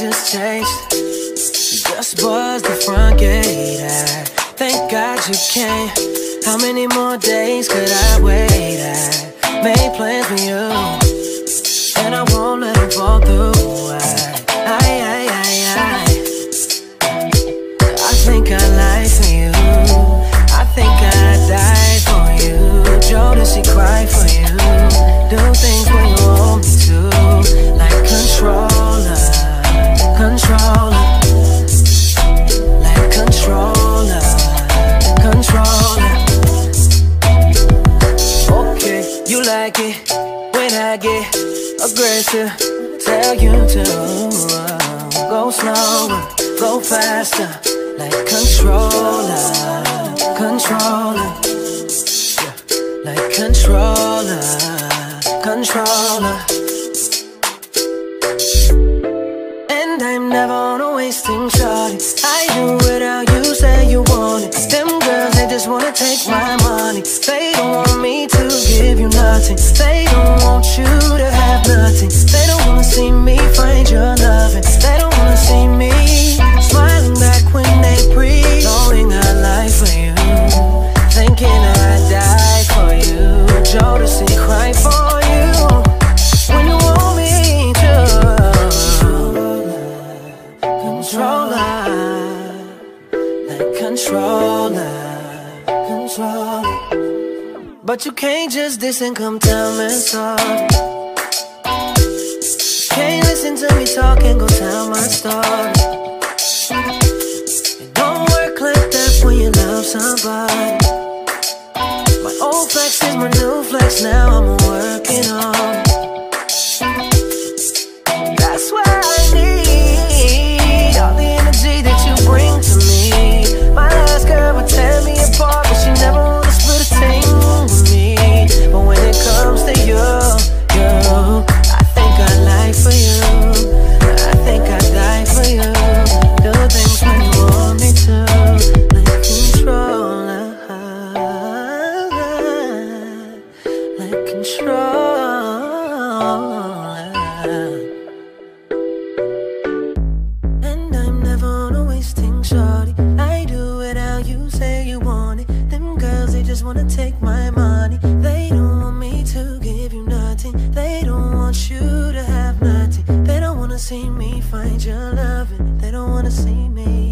has changed. Just buzzed the front gate. I thank God you came. How many more days could I wait? I made plans with you, like it when I get aggressive. Tell you to go slower, go faster, like controlla, controlla, yeah, like controlla, controlla. And I'm never on a wasting shot. I do nothing. They don't want you to have nothing. They don't wanna see me find your loving. They don't wanna see me smiling back when they breathe. Knowing I lie for you, thinking I die for you. Jodeci cry for you when you want me to. Controlla, controlla, controlla. But you can't just diss and come tell me sorry. Can't listen to me talk and go tell my story. It don't work like that when you love somebody. My old flex is my new flex, now control. And I'm never on a wasting shorty. I do it how you say you want it. Them girls, they just wanna take my money. They don't want me to give you nothing. They don't want you to have nothing. They don't wanna see me find your loving. They don't wanna see me.